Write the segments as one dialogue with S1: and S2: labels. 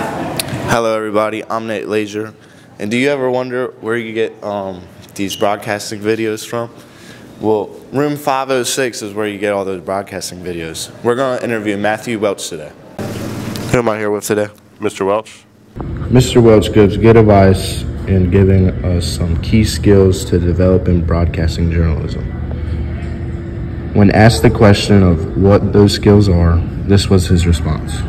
S1: Hello, everybody. I'm Nate Lasure. And do you ever wonder where you get um, these broadcasting videos from? Well, room 506 is where you get all those broadcasting videos. We're going to interview Matthew Welch today. Who am I here with today?
S2: Mr. Welch?
S3: Mr. Welch gives good advice in giving us some key skills to develop in broadcasting journalism. When asked the question of what those skills are, this was his response.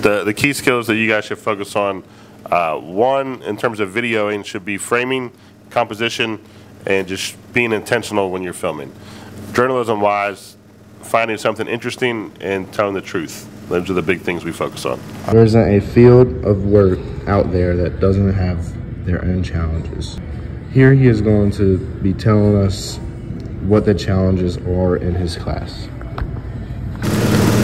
S2: The, the key skills that you guys should focus on uh, one, in terms of videoing, should be framing, composition, and just being intentional when you're filming. Journalism wise, finding something interesting and telling the truth. Those are the big things we focus on.
S3: There isn't a field of work out there that doesn't have their own challenges. Here he is going to be telling us what the challenges are in his class.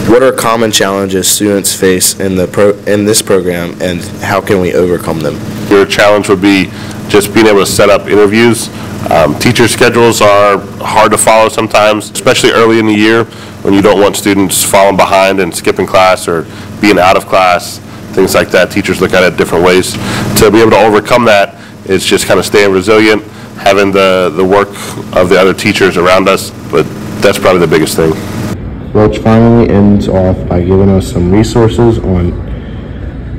S1: What are common challenges students face in the pro- in this program, and how can we overcome them?
S2: Your challenge would be just being able to set up interviews. Um, teacher schedules are hard to follow sometimes, especially early in the year when you don't want students falling behind and skipping class or being out of class, things like that. Teachers look at it different ways. To be able to overcome that is just kind of staying resilient, having the, the work of the other teachers around us, but that's probably the biggest thing.
S3: Welch finally ends off by giving us some resources on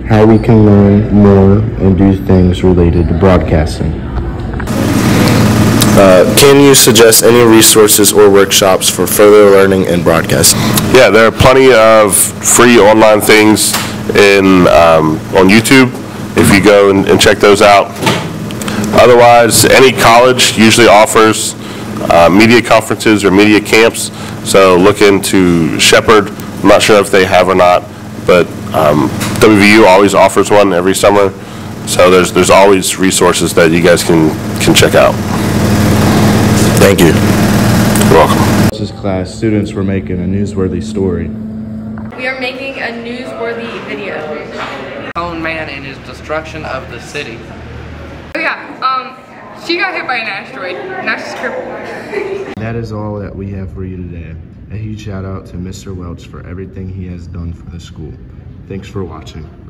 S3: how we can learn more and do things related to broadcasting.
S1: Uh, can you suggest any resources or workshops for further learning in broadcasting?
S2: Yeah, there are plenty of free online things in um, on YouTube if you go and, and check those out. Otherwise, any college usually offers uh, media conferences or media camps, so look into Shepherd. I'm not sure if they have or not, but um, WVU always offers one every summer, so there's there's always resources that you guys can can check out.
S1: Thank you.
S2: You're welcome.
S3: This class, students were making a newsworthy story.
S4: We are making a newsworthy video.
S5: own man and his destruction of the city.
S4: Oh yeah, um, she got hit by an asteroid. Now she's crippled.
S3: That is all that we have for you today. A huge shout out to Mr. Welch for everything he has done for the school. Thanks for watching.